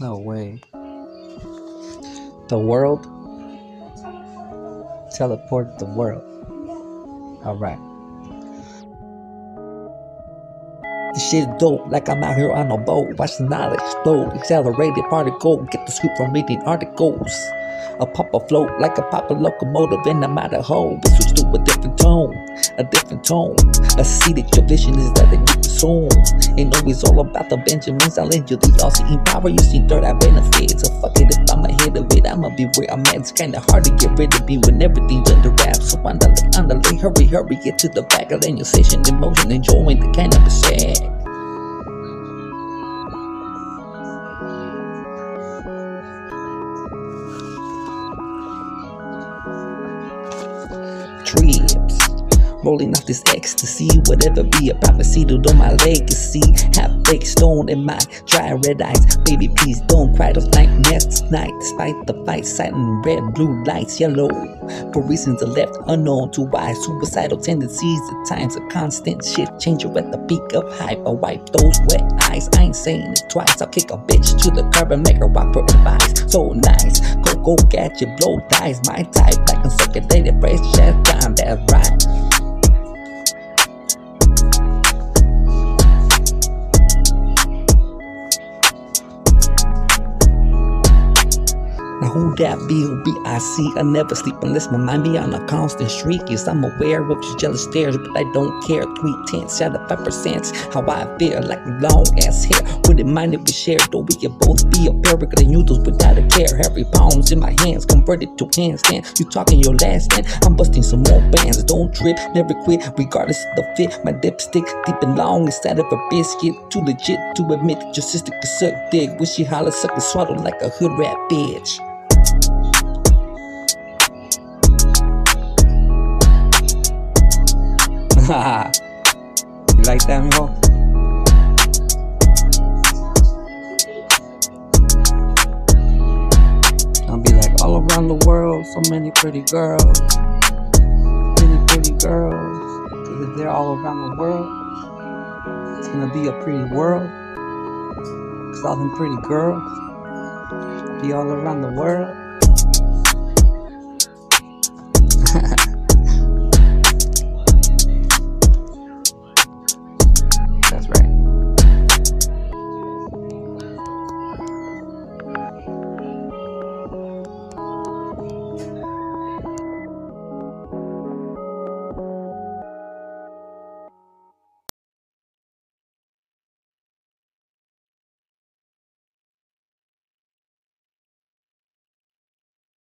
No way. The world? Teleport the world. Alright. This shit dope, like I'm out here on a boat. Watch the knowledge explode. Accelerated particle. Get the scoop from reading articles. A pop float like a pop a locomotive in a matter hole. We switch to a different tone, a different tone. I see that your vision is that you consume. Ain't always all about the Benjamins. I'll lend you the seeing power. You see dirt, I benefit. So fuck it if I'm ahead of it. I'ma be where I'm at. It's kinda hard to get rid of me when everything's under wraps. So underlay, underlay, hurry, hurry, get to the back of your session. motion, enjoying the cannabis sack. Trips. Rolling off this ecstasy, whatever be a prophecy to my legacy. Half baked stone in my dry red eyes. Baby, please don't cry those nightmares tonight. Despite the fight, silent red, blue lights, yellow. For reasons left unknown to why. Suicidal tendencies at times, a constant shit changer at the peak of hype. I wipe those wet eyes. I ain't saying it twice. I'll kick a bitch to the curb and make her walk for advice. So nice, go go gadget, blow dice. My type, like a circulated fresh chest time. That's right. Who that be who be I see I never sleep unless my mind be on a constant streak. Yes I'm aware of your jealous stares but I don't care. Three tenths out of five percent How I feel like long ass hair. Wouldn't mind if we share though we can both be a pair of noodles without a care. Every palms in my hands converted to handstand. You talking your last stand I'm busting some more bands. Don't trip never quit regardless of the fit. My dipstick deep and long inside of a biscuit. Too legit to admit that your sister could suck dick. Wish she holler suck and swallow like a hood rat bitch you like that, mijo? I'll be like all around the world, so many pretty girls. Many pretty girls. Cause if they're all around the world, it's gonna be a pretty world. Cause all them pretty girls be all around the world.